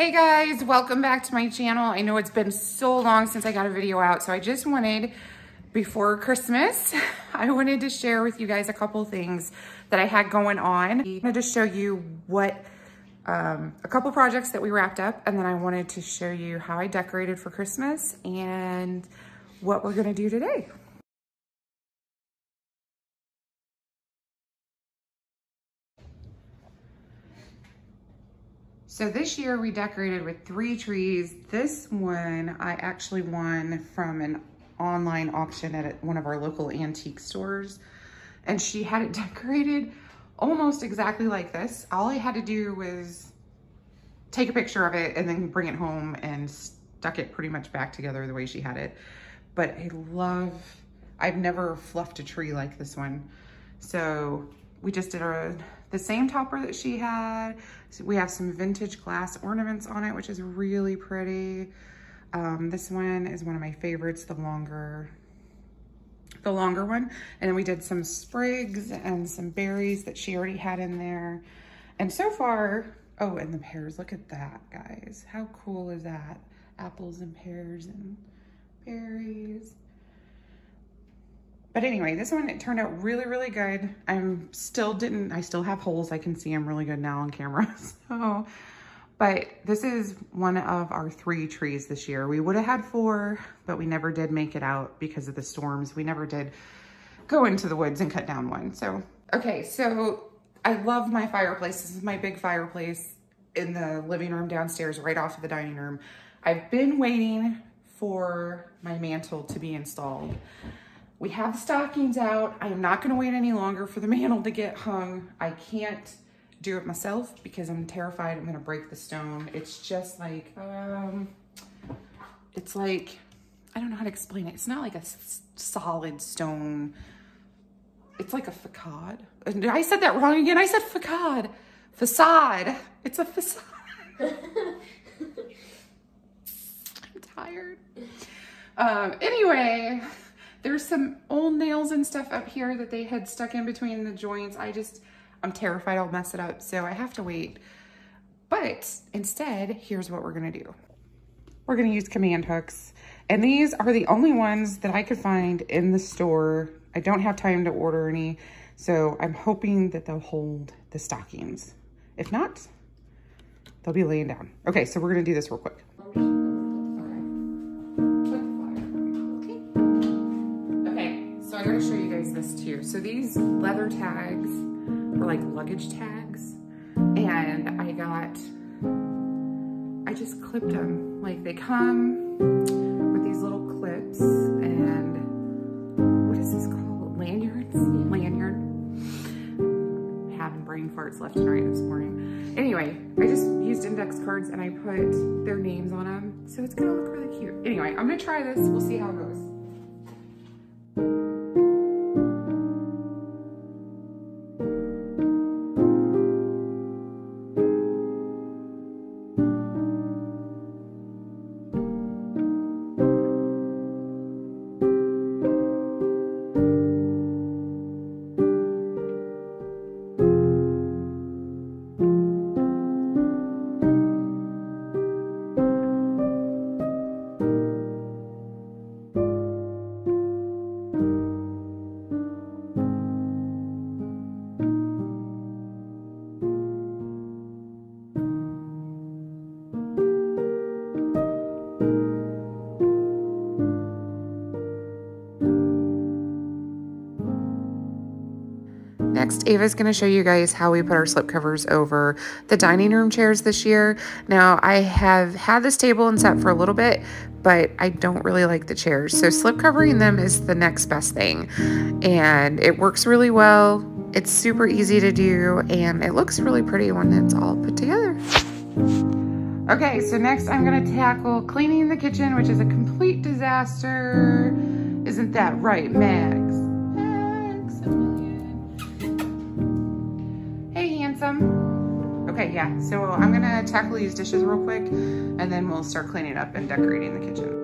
Hey guys, welcome back to my channel. I know it's been so long since I got a video out, so I just wanted, before Christmas, I wanted to share with you guys a couple things that I had going on. I wanted to show you what, um, a couple projects that we wrapped up, and then I wanted to show you how I decorated for Christmas and what we're gonna do today. So this year we decorated with three trees. This one I actually won from an online auction at one of our local antique stores. And she had it decorated almost exactly like this. All I had to do was take a picture of it and then bring it home and stuck it pretty much back together the way she had it. But I love, I've never fluffed a tree like this one. So we just did a, the same topper that she had. So we have some vintage glass ornaments on it, which is really pretty. Um, this one is one of my favorites, the longer, the longer one. And then we did some sprigs and some berries that she already had in there. And so far, oh, and the pears, look at that, guys. How cool is that? Apples and pears and berries. But anyway, this one, it turned out really, really good. I'm still didn't, I still have holes. I can see them really good now on camera. So, but this is one of our three trees this year. We would have had four, but we never did make it out because of the storms. We never did go into the woods and cut down one. So, okay, so I love my fireplace. This is my big fireplace in the living room downstairs, right off of the dining room. I've been waiting for my mantle to be installed. We have stockings out. I am not gonna wait any longer for the mantle to get hung. I can't do it myself because I'm terrified I'm gonna break the stone. It's just like, um, it's like, I don't know how to explain it. It's not like a solid stone. It's like a facade. I said that wrong again. I said facade. Facade. It's a facade. I'm tired. Um, anyway, there's some old nails and stuff up here that they had stuck in between the joints. I just, I'm terrified I'll mess it up, so I have to wait. But instead, here's what we're gonna do. We're gonna use command hooks. And these are the only ones that I could find in the store. I don't have time to order any, so I'm hoping that they'll hold the stockings. If not, they'll be laying down. Okay, so we're gonna do this real quick. Like luggage tags and I got, I just clipped them. Like they come with these little clips and what is this called? Lanyards? Lanyard. Having brain farts left and right this morning. Anyway, I just used index cards and I put their names on them. So it's gonna look really cute. Anyway, I'm gonna try this. We'll see how it goes. Next, Ava's going to show you guys how we put our slip covers over the dining room chairs this year. Now, I have had this table and set for a little bit, but I don't really like the chairs. So slip covering them is the next best thing. And it works really well. It's super easy to do and it looks really pretty when it's all put together. Okay, so next I'm gonna tackle cleaning the kitchen, which is a complete disaster. Isn't that right, Max? Okay, yeah, so I'm gonna tackle these dishes real quick and then we'll start cleaning up and decorating the kitchen.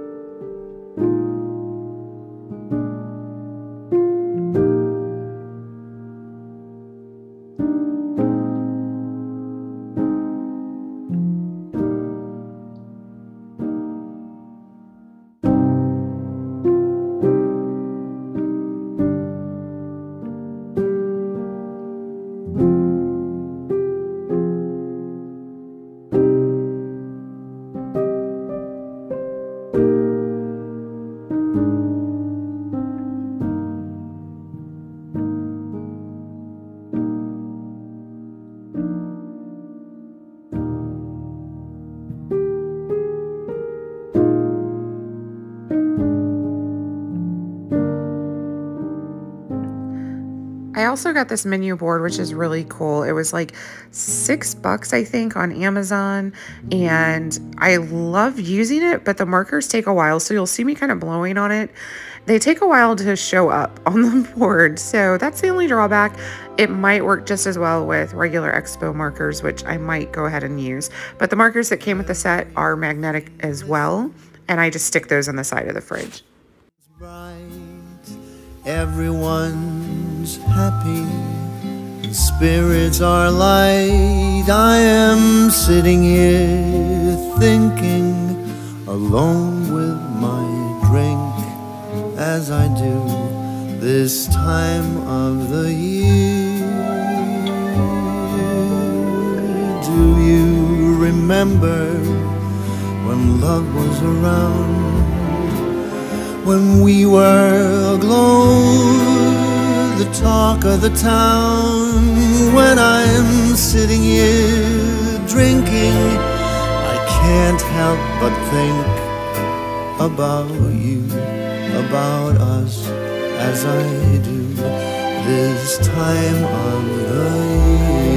Also got this menu board, which is really cool. It was like six bucks, I think, on Amazon. And I love using it, but the markers take a while. So you'll see me kind of blowing on it. They take a while to show up on the board. So that's the only drawback. It might work just as well with regular Expo markers, which I might go ahead and use. But the markers that came with the set are magnetic as well. And I just stick those on the side of the fridge. Everyone's happy, spirits are light. I am sitting here thinking, alone with my drink, as I do this time of the year. Do you remember when love was around? when we were aglow, the talk of the town. When I'm sitting here drinking, I can't help but think about you, about us, as I do this time of the year.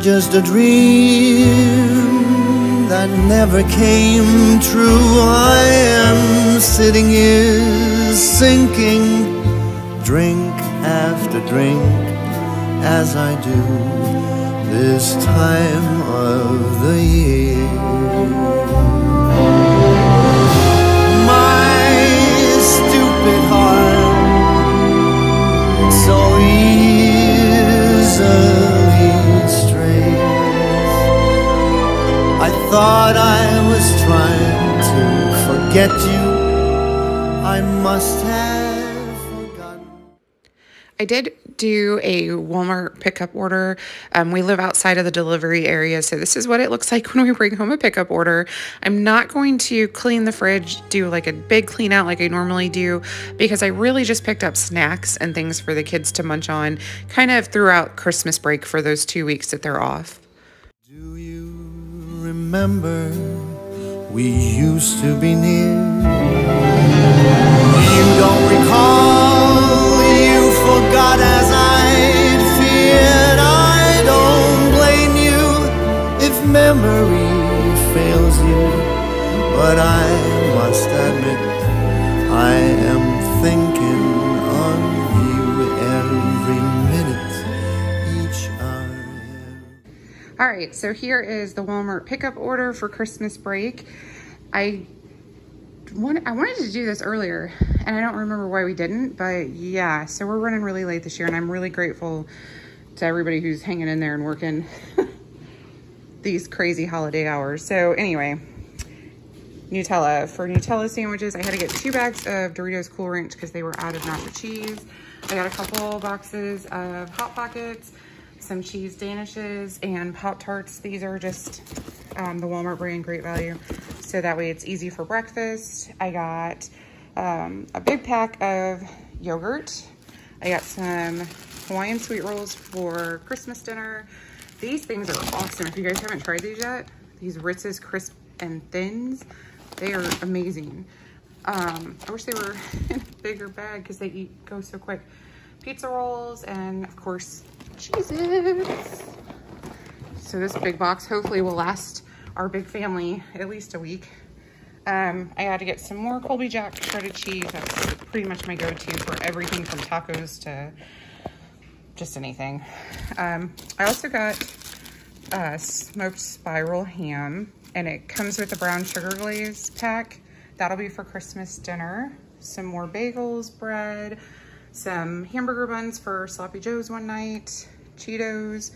Just a dream that never came true? I am sitting here sinking, drink after drink, as I do this time of the year. Thought I was trying to forget you. I must have forgotten. I did do a Walmart pickup order. Um, we live outside of the delivery area, so this is what it looks like when we bring home a pickup order. I'm not going to clean the fridge, do like a big clean out like I normally do, because I really just picked up snacks and things for the kids to munch on kind of throughout Christmas break for those two weeks that they're off remember we used to be near. You don't recall, you forgot as I'd feared. I don't blame you if memory fails you, but I must admit I am thinking All right, so here is the Walmart pickup order for Christmas break. I wanted, I wanted to do this earlier and I don't remember why we didn't, but yeah, so we're running really late this year and I'm really grateful to everybody who's hanging in there and working these crazy holiday hours. So anyway, Nutella. For Nutella sandwiches, I had to get two bags of Doritos Cool Ranch because they were out of nacho cheese. I got a couple boxes of Hot Pockets some cheese danishes and Pop-Tarts. These are just um, the Walmart brand, great value. So that way it's easy for breakfast. I got um, a big pack of yogurt. I got some Hawaiian sweet rolls for Christmas dinner. These things are awesome. If you guys haven't tried these yet, these Ritz's Crisp and Thins, they are amazing. Um, I wish they were in a bigger bag because they eat go so quick. Pizza rolls and of course cheeses. So this big box hopefully will last our big family at least a week. Um, I had to get some more Colby Jack shredded cheese. That's pretty much my go-to for everything from tacos to just anything. Um, I also got a smoked spiral ham and it comes with a brown sugar glaze pack. That'll be for Christmas dinner. Some more bagels, bread, some hamburger buns for Sloppy Joe's one night, Cheetos.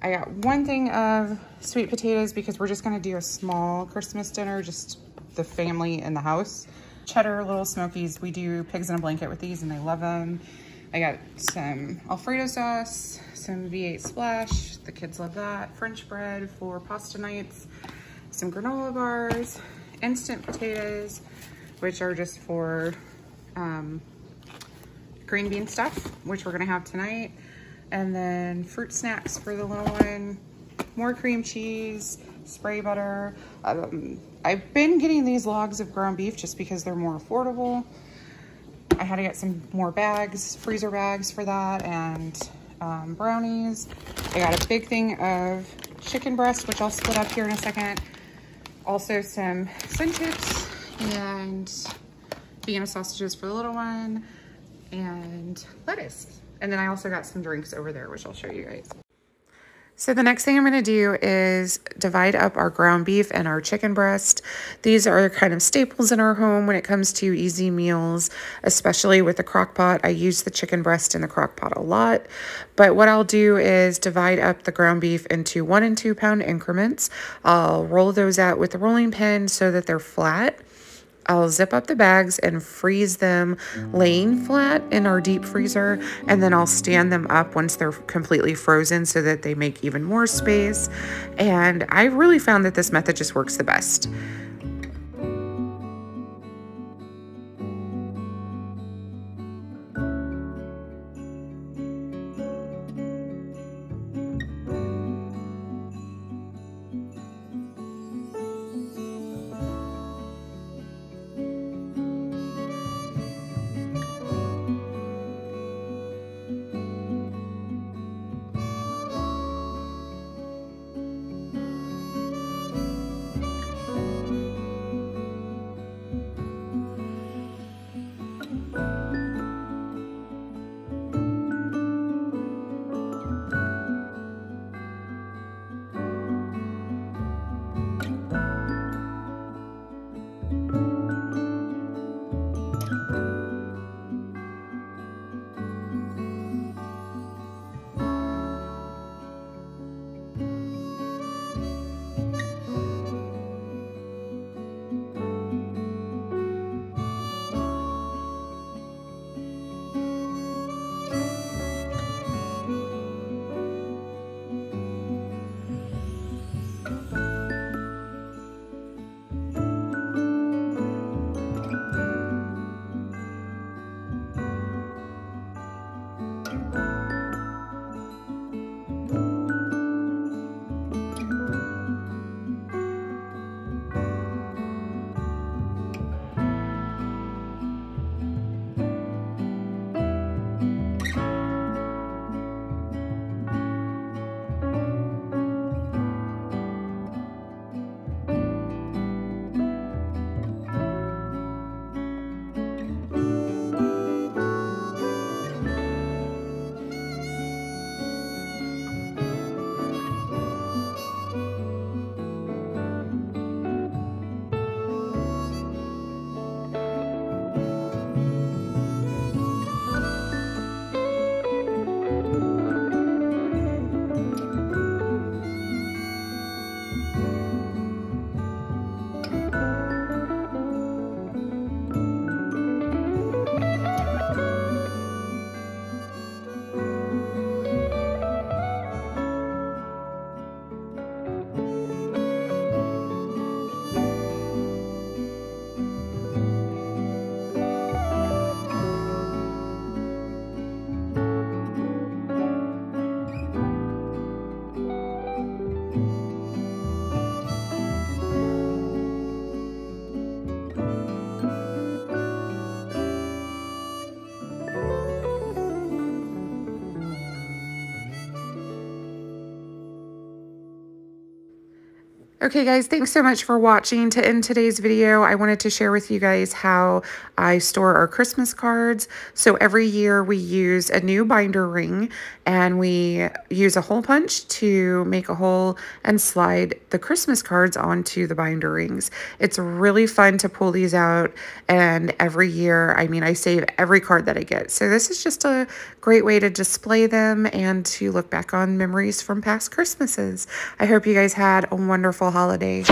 I got one thing of sweet potatoes because we're just gonna do a small Christmas dinner, just the family in the house. cheddar little smokies. We do pigs in a blanket with these and they love them. I got some Alfredo sauce, some V8 Splash. The kids love that. French bread for pasta nights, some granola bars, instant potatoes, which are just for um, green bean stuff, which we're gonna have tonight. And then fruit snacks for the little one, more cream cheese, spray butter. Um, I've been getting these logs of ground beef just because they're more affordable. I had to get some more bags, freezer bags for that, and um, brownies. I got a big thing of chicken breast, which I'll split up here in a second. Also some sun chips and Vienna sausages for the little one and lettuce. And then I also got some drinks over there, which I'll show you guys. So the next thing I'm going to do is divide up our ground beef and our chicken breast. These are kind of staples in our home when it comes to easy meals, especially with the crock pot. I use the chicken breast in the crock pot a lot. But what I'll do is divide up the ground beef into one and two pound increments. I'll roll those out with the rolling pin so that they're flat. I'll zip up the bags and freeze them laying flat in our deep freezer. And then I'll stand them up once they're completely frozen so that they make even more space. And I really found that this method just works the best. Okay guys, thanks so much for watching. To end today's video, I wanted to share with you guys how I store our Christmas cards. So every year we use a new binder ring and we use a hole punch to make a hole and slide the Christmas cards onto the binder rings. It's really fun to pull these out and every year, I mean, I save every card that I get. So this is just a great way to display them and to look back on memories from past Christmases. I hope you guys had a wonderful holiday.